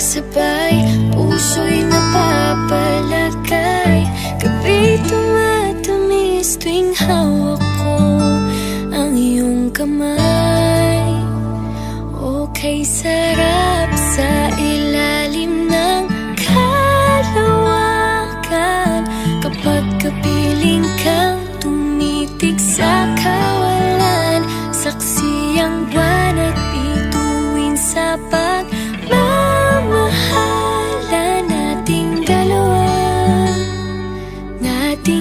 kasabay Puso'y napapalagay Gabi tumatamis tuwing hawak ko Ang iyong kamay. Okay sarap sa ilalim ng kalawakan. Kapag kapiling kang ti.